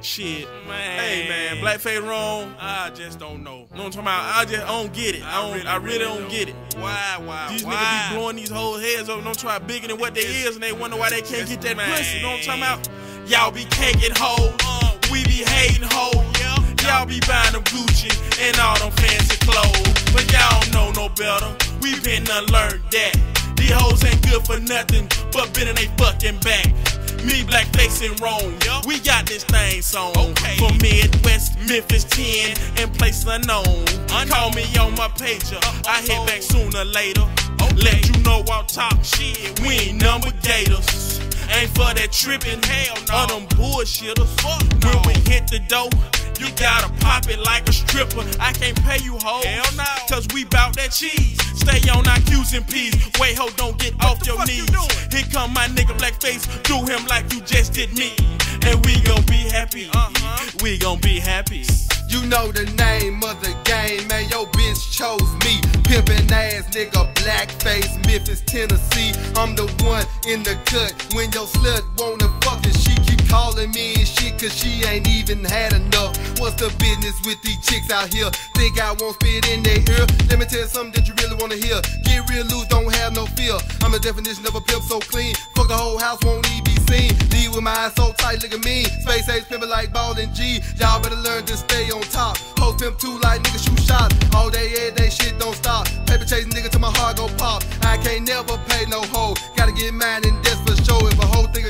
Shit, man. Hey, man, blackface wrong. I just don't know. Know what I'm talking about? I just don't get it. I, don't. Really, I really, don't, don't get it. Why? Why? These why? niggas be blowing these whole heads up. Don't try bigger than what they is, and they wonder why they can't get that man. pussy. Know what I'm talking about? Y'all be caking hoes. Uh. We be hating hoes. Y'all be buying them Gucci and all them fancy clothes. But y'all don't know no better. We been learned that. These hoes ain't good for nothing but bending they fucking back. Me, Blackface, and Rome. Yep. We got this thing song. Okay. From Midwest, Memphis 10, and place unknown. unknown. Call me on my pager. Uh, I hit back sooner or later. Okay. Let you know I'll talk shit. We ain't number gators. Ain't for that trippin' hell no. All them bullshitters. Fuck no. When we hit the door, you gotta pop it like a stripper. I can't pay you, ho. Hell no. Cause we bout that cheese. Stay on our Q's and P's. Wait, ho, don't get what off your knees. You come my nigga Blackface. Do him like you just did me. And we gon' be happy. Uh-huh. We gon' be happy. You know the name of the game, man. Your bitch chose me. Pimpin' ass nigga, blackface, Memphis, Tennessee. I'm the one in the cut when your slut wanna fuck and she calling me and shit cause she ain't even had enough. What's the business with these chicks out here? Think I won't spit in their ear? Let me tell you something that you really wanna hear. Get real loose, don't have no fear. I'm the definition of a pimp so clean. Fuck the whole house, won't even be seen. Leave with my eyes so tight, look at me. Space age pimpin' like ball and G. Y'all better learn to stay on top. Host pimp too like niggas shoot shots. All day, every day, shit don't stop. Paper chasing nigga till my heart go pop. I can't never pay no hoe. Gotta get mine and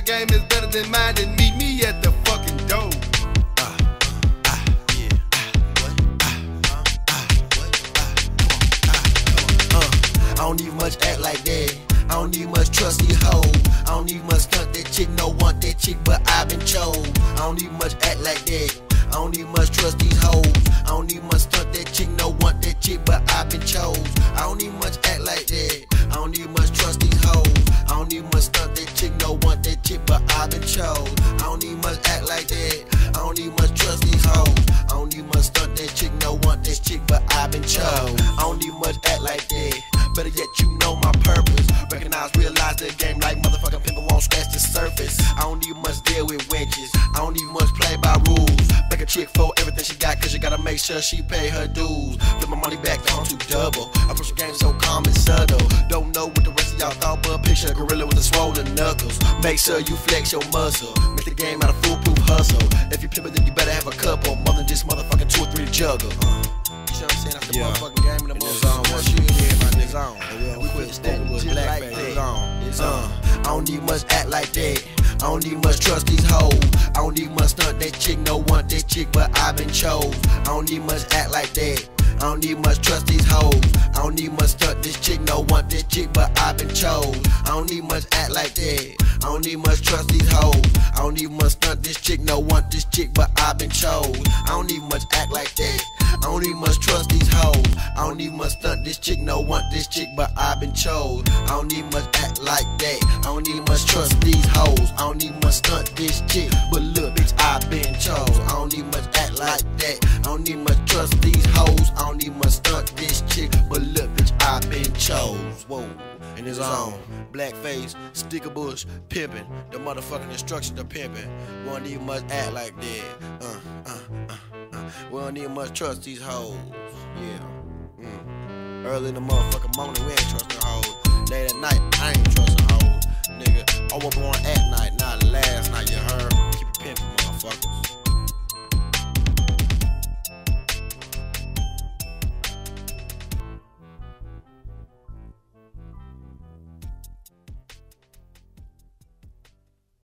game is better than mine, then meet me at the fucking door. I don't even much act like that. I don't need much trust these hoes. I don't need much stunt that chick, no want that chick, but I've been chose. I don't need much act like that. I don't need much trust these hoes. I don't need much stunt that chick, no want that chick, but I've been chose. I don't need much don't need much trust these hoes. I don't need much stunt that chick, no want that chick, but I've been chose. I don't need much act like that. Better yet, you know my purpose. Recognize, realize the game like motherfucking pimple won't scratch the surface. I don't need much deal with wedges. I don't need much play by rules. Make a chick for everything she got, cause you gotta make sure she pay her dues. Flip my money back on to double. Approach the game so calm and subtle. Don't know what the rest of y'all thought, but picture a gorilla with the swollen knuckles. Make sure you flex your muscle. Make the game out of foolproof hustle. If you pimpin', then you better have a couple. More than just motherfucking two or three to juggle. Uh, you know what I'm saying? That's the yeah. motherfucking game in the motherfucking you hear about this on. And we quit standing with black like that. on. It's on. I don't need much act like that. I don't need much trust these hoes. I don't need much stunt that chick, no want that chick, but I've been chose. I don't need much act like that. I don't need much trust these hoes. I don't need much stunt this chick, no want this chick, but I've been chose. I don't need much act like that. I don't need much trust these hoes. I don't need much stunt this chick, no want this chick, but I've been chose. I don't need much act like that. I don't need much trust these hoes. I don't need much stunt this chick, no want this chick, but I've been chose. I don't need much act like that. I don't need much trust these hoes. I don't need much stunt this chick, but look, bitch, I've been chose. I don't need much act like that. I don't need much trust these hoes. I don't need much stunt this chick, but look, bitch, I've been chose. Whoa. In his own blackface, sticker bush, pimpin', the motherfucking instruction to pimpin'. Won't need much act like that. Uh. We don't need much trust these hoes. Yeah. Mm. Early in the motherfucking morning, we ain't trusting hoes. Late at night, I ain't trusting hoes. Nigga, I was born at night,